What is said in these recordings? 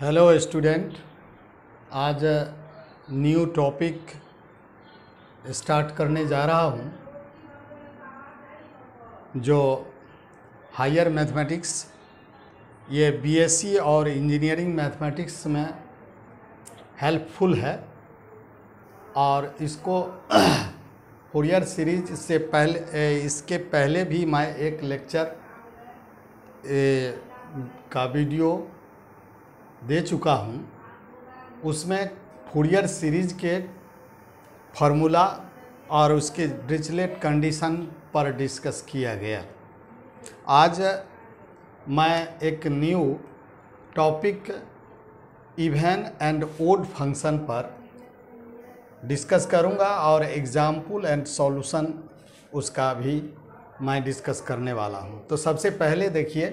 Hello student आज new topic start करने जा रहा हूँ, जो हायर मैथमेटिक्स ये बीएससी और इंजीनियरिंग मैथमेटिक्स में हेल्पफुल है। और इसको फोरियर सीरीज़ से पहले इसके पहले भी मैं एक लेक्चर का वीडियो दे चुका हूँ, उसमें फूरियर सीरीज़ के फार्मूला और उसके डिचलेट कंडीशन पर डिस्कस किया गया। आज मैं एक new topic even and odd function पर डिस्कस करूँगा और एग्ज़ाम्पल एंड सॉल्यूशन उसका भी मैं डिस्कस करने वाला हूँ। तो सबसे पहले देखिए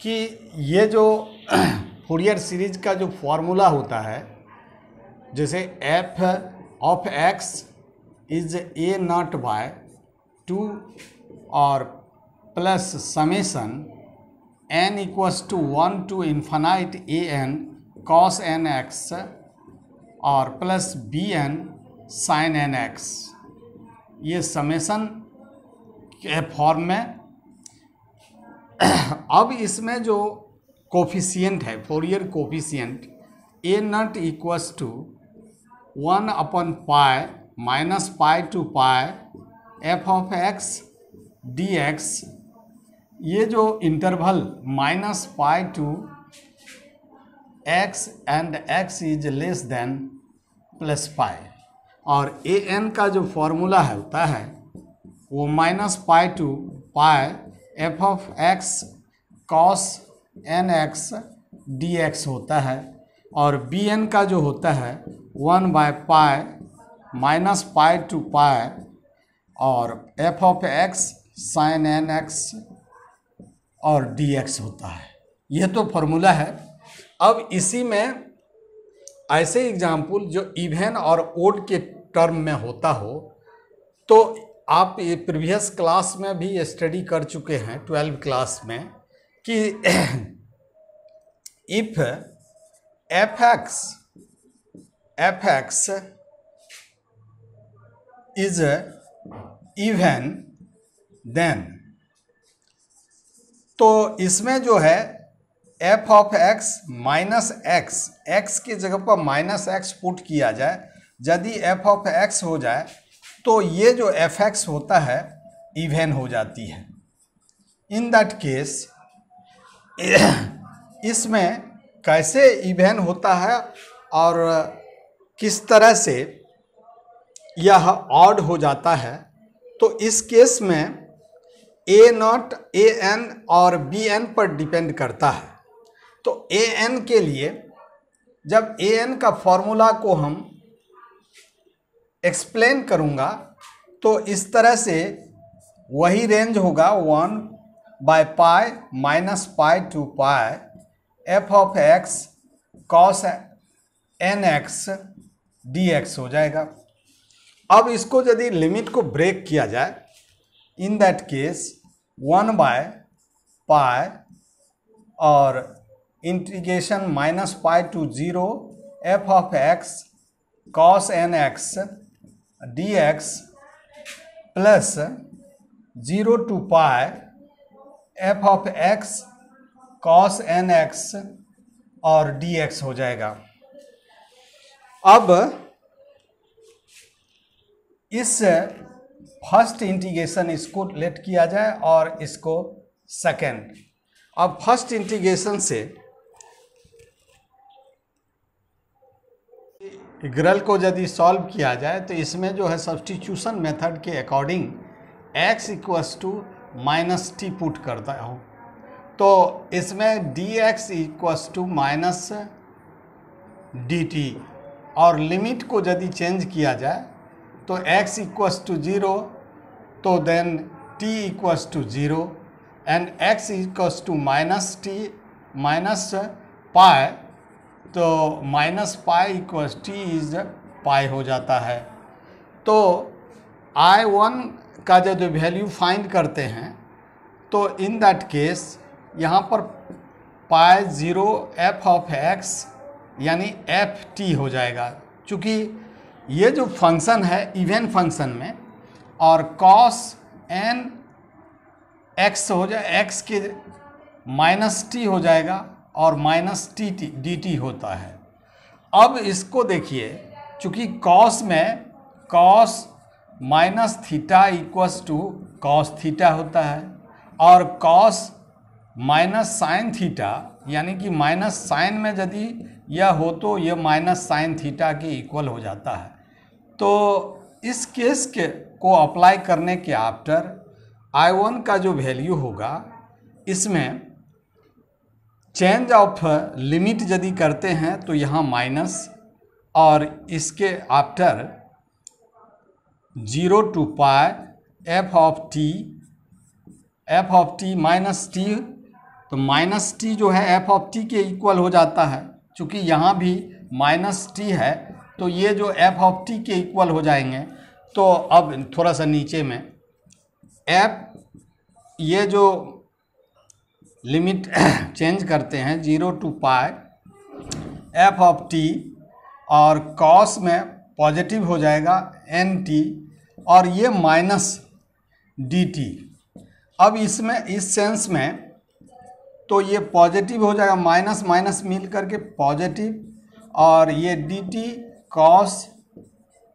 कि ये जो फूरियर सीरीज़ का जो फॉर्मूला होता है, जैसे f of x is a naught by two और plus summation n equals to one to infinite a n cos n x और plus b n sine n x ये समेसन के form में। अब इसमें जो कोफिशियंट है Fourier coefficient a naught equals to one upon pi minus pi to pi f of x d x ये जो interval minus pi to x and x is less than plus pi और A N का जो formula है होता है, वो minus pi to pi f of x cos n x d x होता है और बी एन का जो होता है one by pi minus pi to pi और f of x sine n x और डी एक्स होता है। यह तो फॉर्मूला है। अब इसी में ऐसे एग्ज़ाम्पल जो इवेन और ओड के टर्म में होता हो तो आप ये प्रीवियस क्लास में भी स्टडी कर चुके हैं, ट्वेल्व क्लास में। कि if f x f x is even then तो इसमें जो है f of x minus x x की जगह पर माइनस एक्स पुट किया जाए। यदि एफ़ ऑफ़ एक्स हो जाए तो ये जो एफ़ एक्स होता है इवेन हो जाती है। इन दैट केस इसमें कैसे इवन होता है और किस तरह से यह ऑड हो जाता है तो इस केस में ए नॉट ए एन और बी एन पर डिपेंड करता है। तो ए एन के लिए जब ए एन का फॉर्मूला को हम एक्सप्लेन करूँगा तो इस तरह से वही रेंज होगा one by pi minus pi to pi f of x cos n x d x हो जाएगा। अब इसको यदि लिमिट को ब्रेक किया जाए in that case one by pi और integration minus pi to zero f of x cos n x d x plus zero to pi f of x cos n x और d x हो जाएगा। अब इस first integration इसको late किया जाए और इसको सेकेंड। अब फ़र्स्ट इंटीग्रेशन से ग्रल को यदि सॉल्व किया जाए तो इसमें जो है सब्सटीट्यूशन मेथड के according x equals to minus t put करता हूँ। तो इसमें d x equals to minus d t और लिमिट को यदि चेंज किया जाए तो x इक्वस टू ज़ीरो तो then t equals to zero and x equals to minus t minus pi तो minus pi equals t is pi हो जाता है। तो आई वन का जब वैल्यू फाइंड करते हैं तो इन दैट केस यहाँ पर pi zero f of x यानी एफ़ टी हो जाएगा। चूँकि ये जो फ़ंक्शन है इवेंट फ़ंक्शन में, और कॉस एन एक्स हो जाए एक्स के माइनस टी हो जाएगा, और minus t t d t होता है। अब इसको देखिए, चूँकि कॉस में cos minus theta equals to cos theta होता है और कॉस माइनस साइन थीटा, यानी कि माइनस साइन में यदि यह हो तो यह माइनस साइन थीटा के इक्वल हो जाता है। तो इस केस के, को अप्लाई करने के आफ्टर आई वन का जो वैल्यू होगा, इसमें चेंज ऑफ़ लिमिट यदि करते हैं तो यहाँ माइनस और इसके after zero to pi f of t, f of t minus t तो माइनस टी जो है एफ़ ऑफ़ टी के इक्वल हो जाता है। चूँकि यहाँ भी माइनस टी है तो ये जो एफ़ ऑफ़ टी के इक्वल हो जाएँगे। तो अब थोड़ा सा नीचे में एफ़, ये जो लिमिट चेंज करते हैं, zero to pi f of t, और कॉस में पॉजिटिव हो जाएगा एन टी और ये माइनस डी टी। अब इसमें, इस सेंस में तो ये पॉजिटिव हो जाएगा, माइनस माइनस मिल करके पॉजिटिव और ये d t cos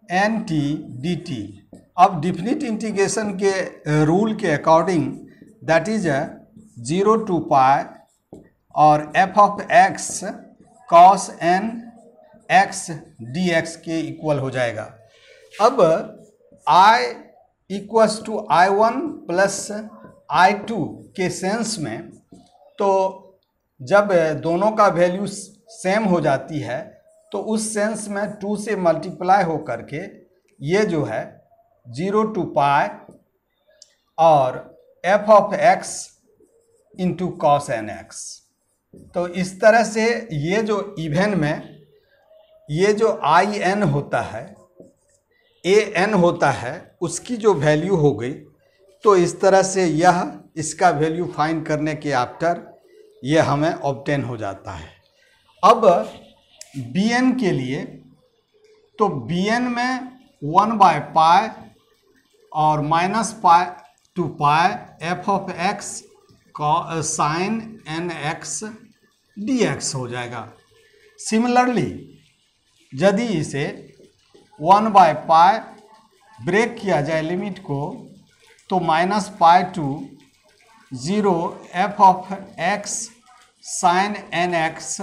n t d t. अब डिफिनिट इंटीग्रेशन के रूल के according that is zero to pi और f of x cos n x d x के इक्वल हो जाएगा। अब I equals to I one plus I two के sense में तो जब दोनों का वैल्यू सेम हो जाती है तो उस सेंस में टू से मल्टीप्लाई हो करके ये जो है ज़ीरो टू पाई और f of x into cos n x तो इस तरह से ये जो इवेन में ये जो आई एन होता है ए एन होता है, उसकी जो वैल्यू हो गई तो इस तरह से यह इसका वैल्यू फाइंड करने के आफ्टर यह हमें ऑब्टेन हो जाता है। अब बी एन के लिए तो बी एन में वन बाय पाए और minus pi to pi f of x का sine n x d x हो जाएगा। सिमिलरली यदि इसे वन बाय पाए ब्रेक किया जाए लिमिट को तो minus pi to zero f of x sine n x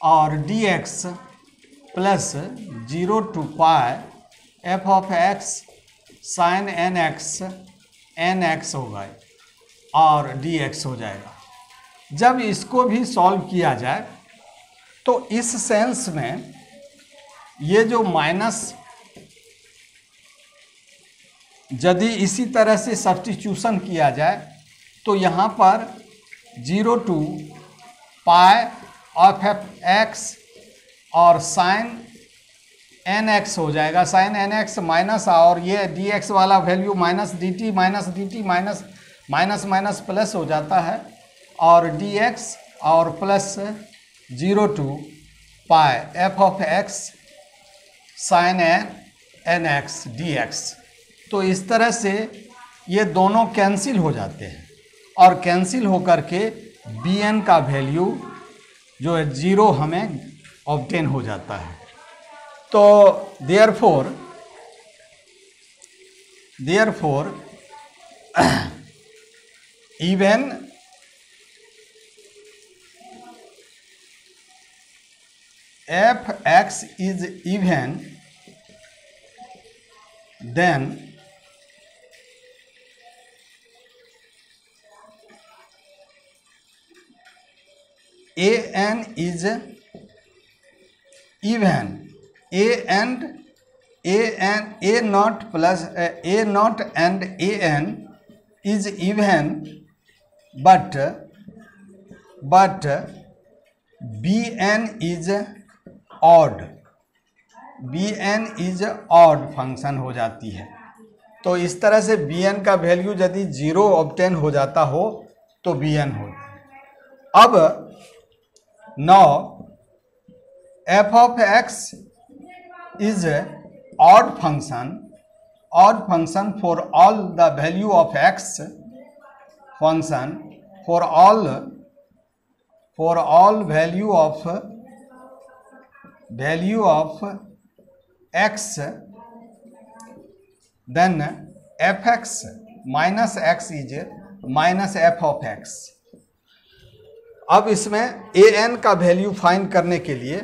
और d x plus zero to pi f of x sine n x n x होगा और डी एक्स हो जाएगा। जब इसको भी सॉल्व किया जाए तो इस सेंस में ये जो माइनस, यदि इसी तरह से सब्सटीट्यूशन किया जाए तो यहाँ पर zero to pi of f x और साइन एन एक्स हो जाएगा। साइन एन एक्स माइनस और ये डी एक्स वाला value minus d t minus d t minus minus minus plus हो जाता है और डी एक्स और plus zero to pi f of x sine n n x d x तो इस तरह से ये दोनों कैंसिल हो जाते हैं। और कैंसिल होकर के बी एन का वैल्यू जो है ज़ीरो हमें ऑब्टेन हो जाता है। तो therefore therefore even If x is even then a n is even. A and a and a not plus uh, a not and a n is even but but b n is odd b n is odd function हो जाती है। तो इस तरह से b N का value यदि zero obtain हो जाता हो तो बी एन हो। अब now f of x is odd function odd function for all the value of x function for all for all value of value of x then fx minus x is minus f of x. अब इसमें a N का value find करने के लिए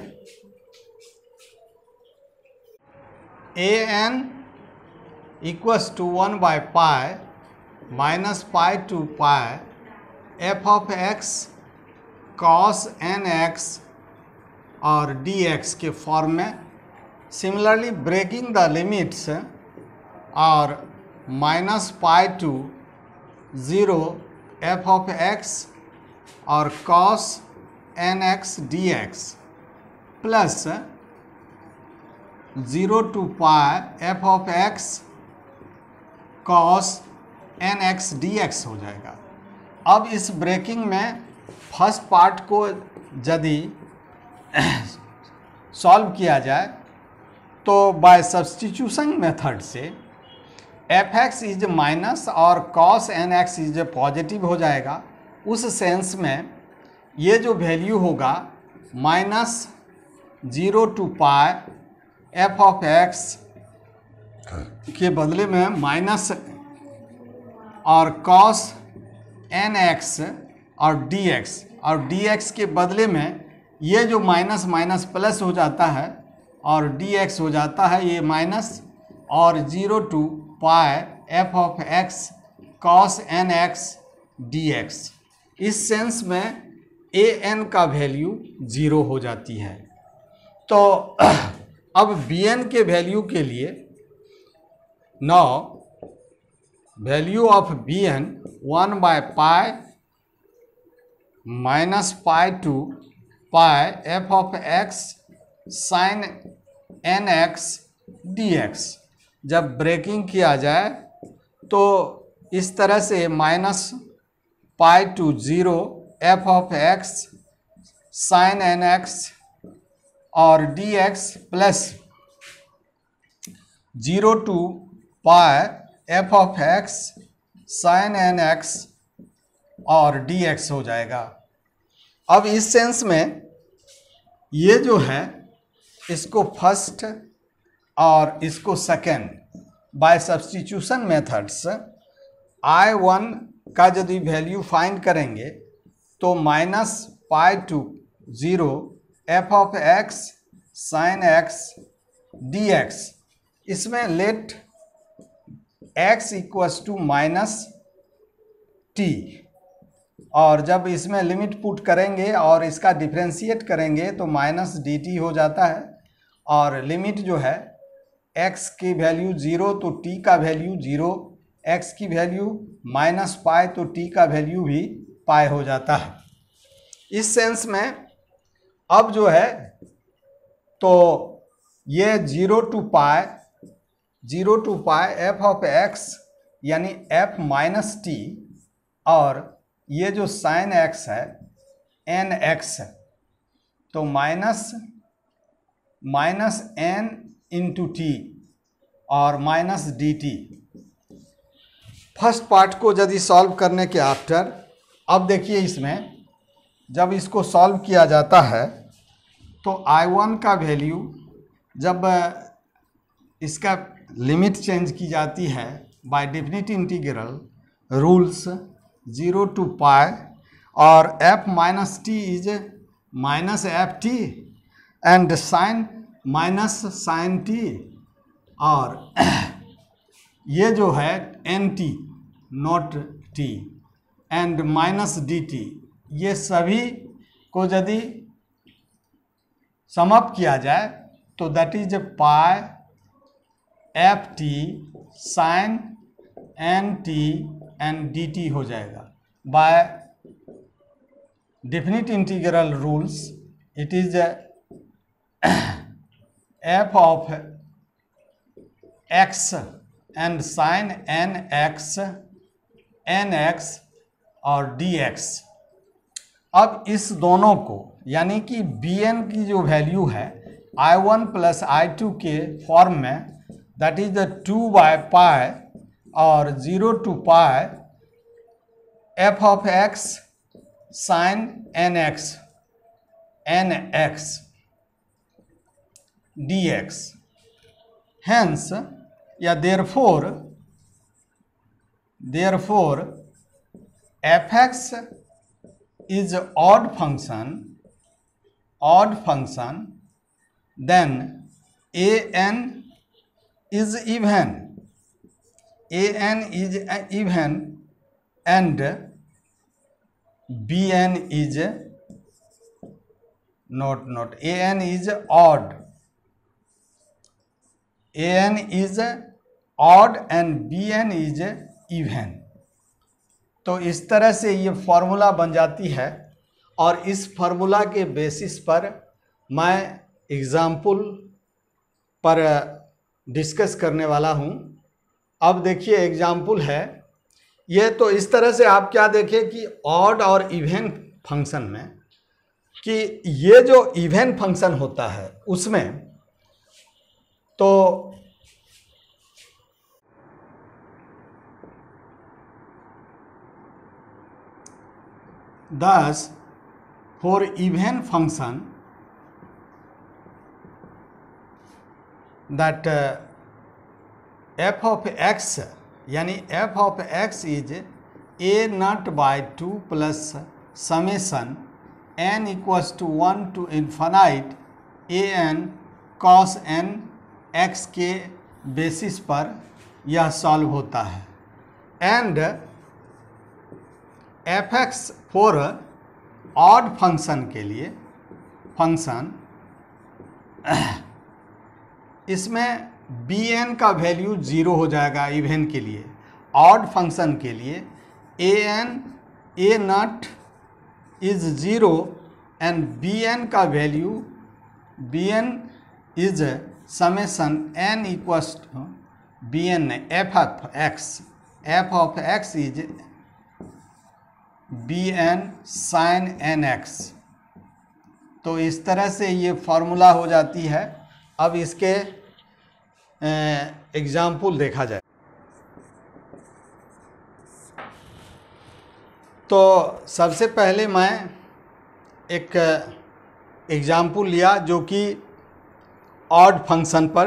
a n equals to one by pi minus pi to pi f of x cos n x और d x के form में। Similarly breaking the limits और minus pi to zero f of x और cos n x d x plus zero to pi f of x cos n x d x हो जाएगा। अब इस breaking में first part को यदि solve किया जाए तो बाय सब्सटीट्यूशन मेथड से एफ़ एक्स इज़ माइनस और cos n x is positive हो जाएगा। उस सेंस में ये जो वैल्यू होगा minus zero to pi f of x के बदले में माइनस और कॉस एन एक्स और डी एक्स और डी एक्स के बदले में ये जो माइनस माइनस प्लस हो जाता है और डी एक्स हो जाता है ये माइनस और zero to pi f of x cos n x d x इस सेंस में ए एन का वैल्यू ज़ीरो हो जाती है। तो अब बी एन के वैल्यू के लिए now value of b n one by pi minus pi to pi f of x sine n x d x जब ब्रेकिंग किया जाए तो इस तरह से minus pi to zero f of x sine n x और d x plus zero to pi f of x sine n x और d x हो जाएगा। अब इस सेंस में ये जो है, इसको फ़र्स्ट और इसको second by substitution methods I one का यदि वैल्यू फाइंड करेंगे तो minus pi to zero f of x sine x d x इसमें let x equals to minus t और जब इसमें लिमिट पुट करेंगे और इसका डिफ्रेंशिएट करेंगे तो माइनस डी टी हो जाता है। और लिमिट जो है एक्स की वैल्यू ज़ीरो तो टी का वैल्यू ज़ीरो एक्स की वैल्यू माइनस पाए तो टी का वैल्यू भी पाए हो जाता है। इस सेंस में अब जो है तो ये zero to pi zero to pi f of x यानी एफ़ माइनस टी और ये जो साइन एक्स है एन एक्स है तो minus minus n into t और minus d t first part को यदि सॉल्व करने के आफ्टर अब देखिए इसमें, जब इसको सॉल्व किया जाता है तो आई वन का वैल्यू जब इसका लिमिट चेंज की जाती है by definite integral rules zero to pi और f minus t is minus f t and sine minus sine t और ये जो है n t not t and minus d t ये सभी को यदि समअप किया जाए तो that is pi f t sine n t and d t हो जाएगा। By definite integral rules it is f of x and sine n x n x और डी एक्स अब इस दोनों को, यानी कि बी एन की जो वैल्यू है I one plus I two के फॉर्म में that is the two by pi or 0 to pi f of x sine nx nx dx hence yeah therefore therefore fx is odd function odd function then an is even. An is even and bn is not not. An is odd. An is odd and bn is even. तो इस तरह से ये formula बन जाती है और इस फार्मूला के बेसिस पर मैं एग्ज़ाम्पल पर डिस्कस करने वाला हूँ। अब देखिए एग्ज़ाम्पल है। ये तो इस तरह से आप क्या देखें कि ऑड और इवेन फ़ंक्शन में कि ये जो इवेन फ़ंक्शन होता है उसमें तो thus for even function uh, f of x यानी f of x is a naught by two plus summation n equals to one to infinite a n cos n x के basis पर यह solve होता है। And f x for odd function के लिए function इसमें b N का value zero हो जाएगा इवेन के लिए ऑड फ़ंक्शन के लिए a n a naught is zero and b n का value b n is summation n equals b n f of x f of x is b n sine n x तो इस तरह से ये formula हो जाती है। अब इसके एग्ज़ाम्पल देखा जाए। तो सबसे पहले मैं एक एग्ज़ाम्पल लिया जो कि ऑड फ़ंक्शन पर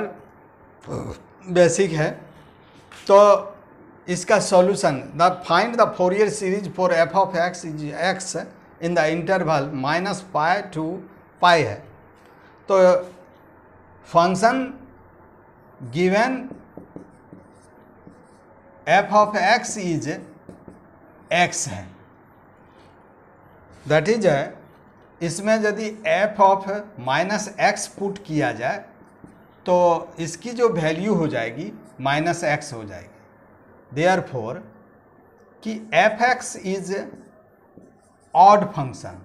बेसिक है। तो इसका solution the find the Fourier series for f of x is x in the interval minus pi to pi है। तो function given f of x is x है। दैट इज़ इसमें यदि f of minus x put किया जाए तो इसकी जो वैल्यू हो जाएगी माइनस एक्स हो जाएगी। देयर फोर कि f x is odd function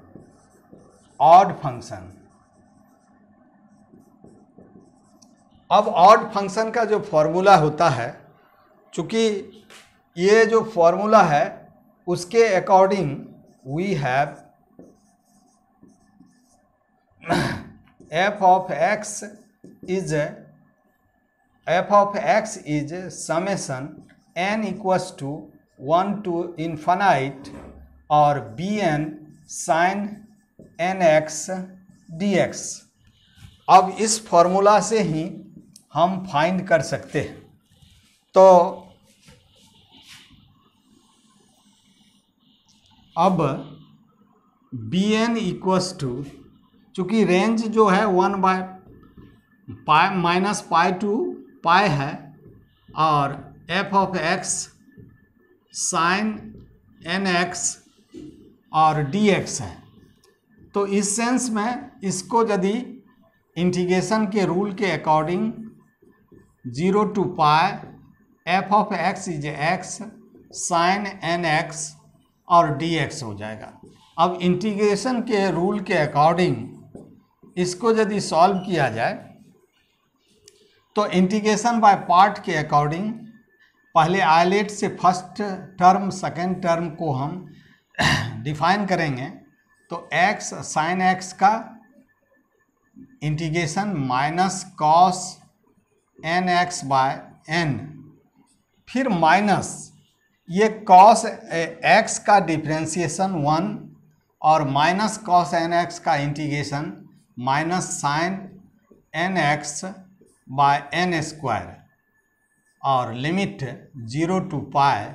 odd function अब ऑड फ़ंक्शन का जो फॉर्मूला होता है, चूँकि ये जो फॉर्मूला है, उसके according we have f of x is f of x is summation n equals to 1 to infinite और b n sine n x d x अब इस फॉर्मूला से ही हम फाइंड कर सकते हैं। तो अब बी एन इक्वस टू चूँकि रेंज जो है one by pi minus pi to pi है, और f of x sine n x और डी एक्स है। तो इस सेंस में इसको यदि इंटीग्रेशन के रूल के according zero to pi f of x is x sine n x और डी एक्स हो जाएगा। अब इंटीग्रेशन के रूल के अकॉर्डिंग इसको यदि सॉल्व किया जाए तो इंटीग्रेशन बाय पार्ट के अकॉर्डिंग पहले आईलेट से फ़र्स्ट टर्म सेकेंड टर्म को हम डिफाइन करेंगे तो एक्स साइन एक्स का integration minus cos n x by n फिर माइनस ये कॉस एक्स का डिफ्रेंसिएशन वन और माइनस कॉस एन एक्स का integration minus sine n x by n square और लिमिट ज़ीरो टू पाए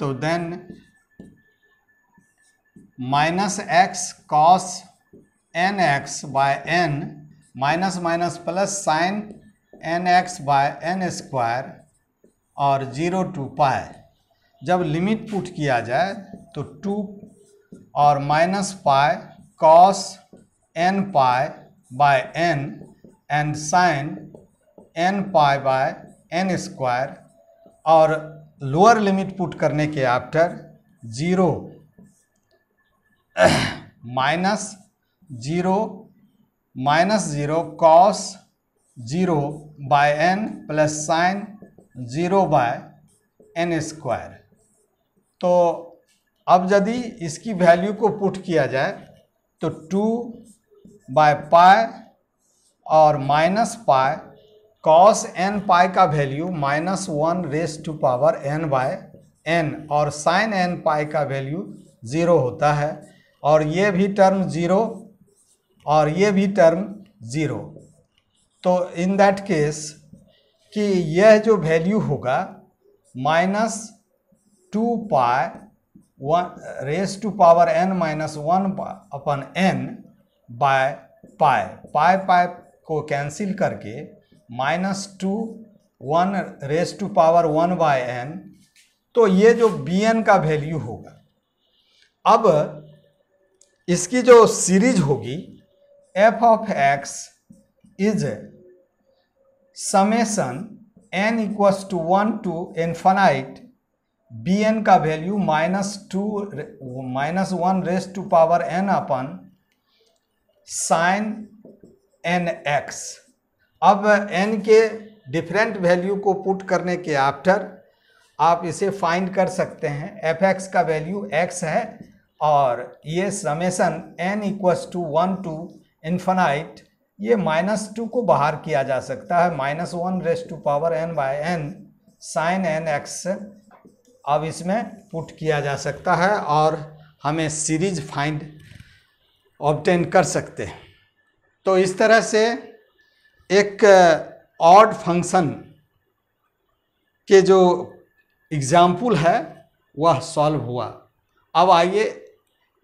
तो then minus x cos n x by n minus minus plus sine n x by n square और zero to pi जब limit put किया जाए तो to और minus pi cos n pi by n and sine n pi by n square और lower limit put करने के after zero minus zero minus zero cos zero by n plus sine zero by n square. तो अब यदि इसकी value को put किया जाए तो टू बाय पाए और minus pi cos n pi का value minus one raise to power n by n और साइन एन पाई का वैल्यू ज़ीरो होता है और ये भी टर्म ज़ीरो और ये भी टर्म ज़ीरो। तो इन दैट केस कि यह जो वैल्यू होगा minus two pi one raise to power n minus one upon n by pi pi pi को कैंसिल करके minus two one raise to power one by n तो ये जो बी एन का वैल्यू होगा। अब इसकी जो सीरीज़ होगी f of x is summation n equals to one to infinite b n का value minus two minus one raise to power n upon sine n x अब एन के different value को put करने के after आप इसे find कर सकते हैं। एफ़ एक्स का वैल्यू एक्स है और ये summation n equals to one to infinite ये माइनस टू को बाहर किया जा सकता है। Minus one raise to power n by n sine n x अब इसमें पुट किया जा सकता है और हमें सीरीज़ फाइंड ऑब्टेन कर सकते हैं। तो इस तरह से एक ऑड फ़ंक्शन के जो एग्ज़ाम्पल है, वह सॉल्व हुआ। अब आइए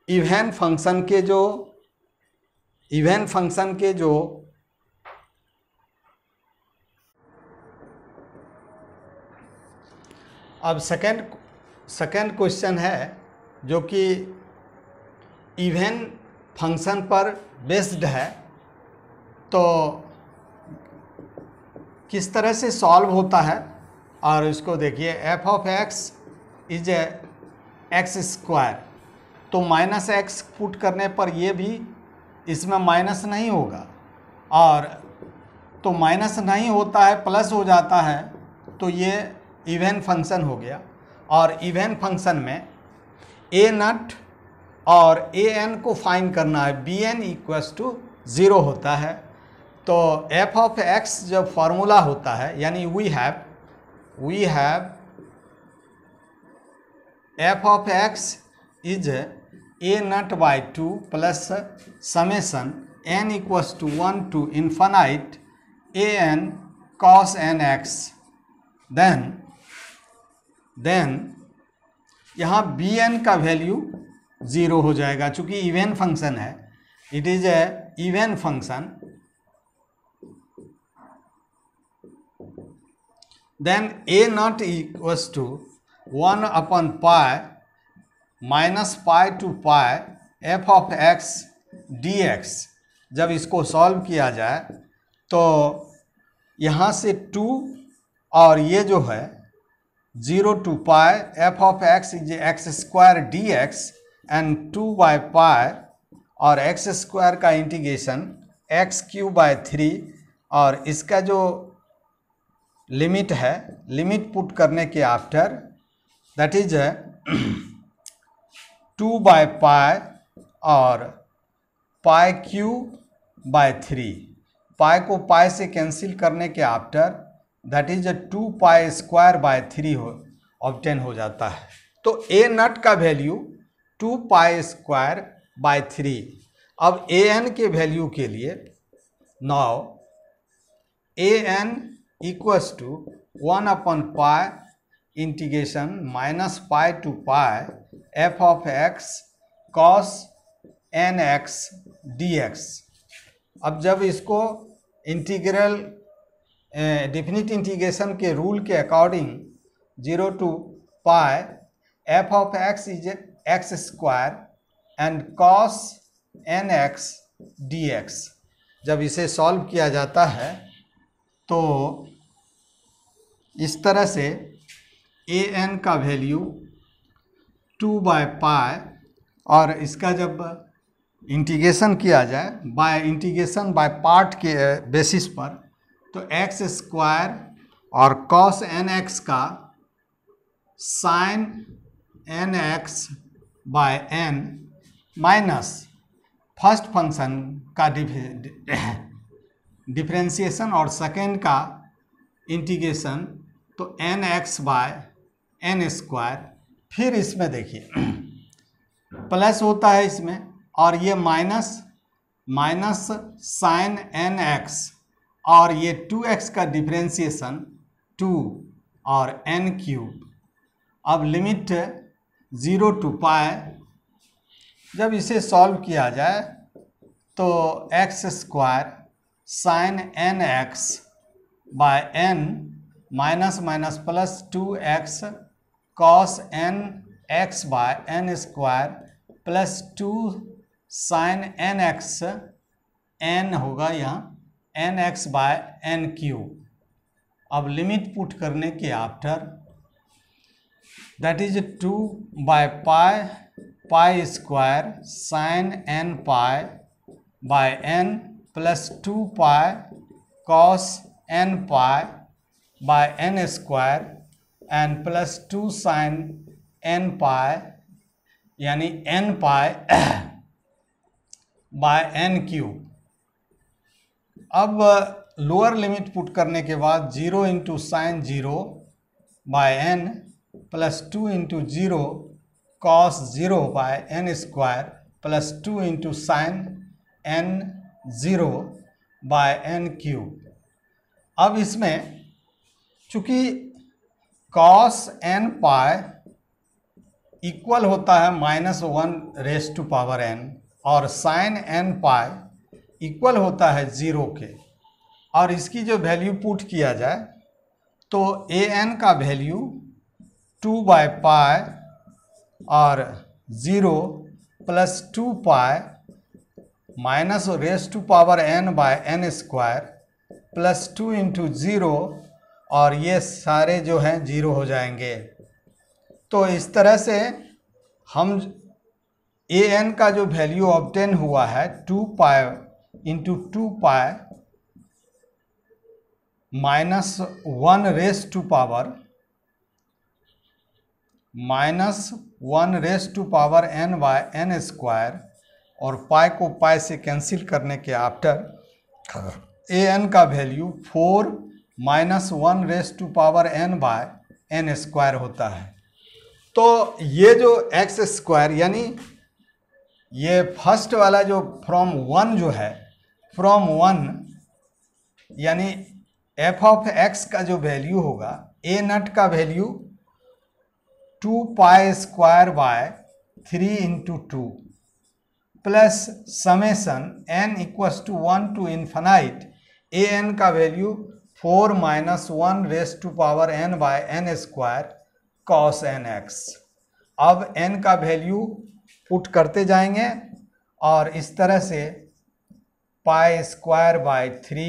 इवेंट फ़ंक्शन के जो इवेंट फ़ंक्शन के जो अब सेकंड सेकंड क्वेश्चन है, जो कि इवेंट फ़ंक्शन पर बेस्ड है तो किस तरह से सॉल्व होता है? और इसको देखिए f of x is x square तो माइनस एक्स पुट करने पर ये भी इसमें माइनस नहीं होगा। और तो माइनस नहीं होता है, प्लस हो जाता है तो ये इवेंट फ़ंक्शन हो गया। और इवेंट फ़ंक्शन में ए नट और ए एन को फाइन करना है, b n equals to zero होता है। तो एफ़ ऑफ़ एक्स जब फॉर्मूला होता है, यानी we have we have f of x is a naught by two plus summation n equals to one to infinite a n cos n x then then यहाँ B N का value zero हो जाएगा, चूँकि even function है। It is a even function then a naught equals to 1 upon pi minus pi to pi f of x d x जब इसको solve किया जाए तो यहाँ से टू और ये जो है, zero to pi f of x is x square d x and two by pi और एक्स स्क्वायर का integration x cube by three और इसका जो लिमिट है, लिमिट पुट करने के after that is two by pi और पाए क्यू बाय थ्री। पाए को पाए से कैंसिल करने के after that is a two pi square by three हो ऑप्टेन हो जाता है। तो ए नट का value two pi square by three अब ए एन के वैल्यू के लिए now a n equals to one upon pi integration minus pi to pi f of x cos n x d x अब जब इसको integral definite integration के rule के according zero to pi f of x is x square and cos n x d x जब इसे solve किया जाता है तो इस तरह से ए एन का वैल्यू टू बाय पाए और इसका जब इंटीग्रेशन किया जाए बाय इंटीग्रेशन बाय पार्ट के बेसिस पर तो एक्स स्क्वायर और कॉस एन एक्स का sine n x by n minus first function का डिफ्रेंशिएशन और सेकेंड का इंटीग्रेशन तो n x by n square फिर इसमें देखिए प्लस होता है इसमें, और ये minus minus sine n x और ये टू एक्स का डिफ्रेंशिएशन टू और एन क्यूब अब लिमिट ज़ीरो टू पाए जब इसे सॉल्व किया जाए तो x square sine n x by n minus minus plus two x cos n x by n square plus two sine n x n होगा यहाँ n x by n cube अब limit put करने के after that is two by pi pi square sine n pi by n plus two pi cos n pi by n square and plus two sine n pi यानी n pi by n cube अब lower limit put करने के बाद zero into sine zero by n plus two into zero cos zero by n square plus two into sine n zero by n cube अब इसमें, चूँकि cos N pi equal होता है minus one raise to power n और sine n pi equal होता है zero के। और इसकी जो वैल्यू पुट किया जाए तो ए एन का वैल्यू टू बाय पाए और zero plus two pi minus raise to power n by n square plus two into zero और ये सारे जो हैं ज़ीरो हो जाएँगे। तो इस तरह से हम ए एन का जो वैल्यू ऑप्टेन हुआ है two pi into two pi minus one raise to power minus one raise to power n by n square और पाई को पाई से कैंसिल करने के आफ्टर ए एन का value four minus one raise to power n by n square होता है। तो ये जो एक्स स्क्वायर, यानी ये फ़र्स्ट वाला जो फ्रॉम वन जो है, फ्रॉम वन, यानी एफ़ ऑफ़ एक्स का जो वैल्यू होगा, ए नट का value two pi square by three into two plus summation n equals to one to infinite, a n का value four minus one raise to power n by n square cos n x. अब N का value put करते जाएँगे और इस तरह से pi square by three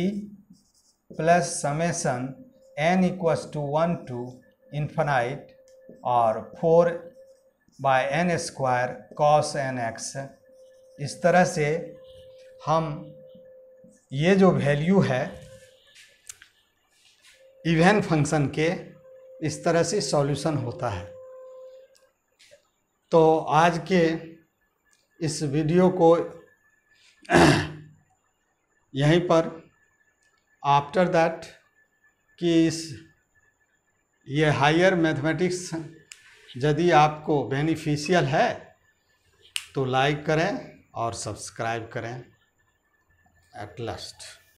plus summation n equals to one to infinite और four by n square cos n x. इस तरह से हम ये जो वैल्यू है इवेंट फ़ंक्शन के इस तरह से सॉल्यूशन होता है। तो आज के इस वीडियो को यहीं पर आफ्टर दैट कि इस ये हायर मैथमेटिक्स यदि आपको बेनिफिशियल है तो लाइक करें और सब्सक्राइब करें एट लास्ट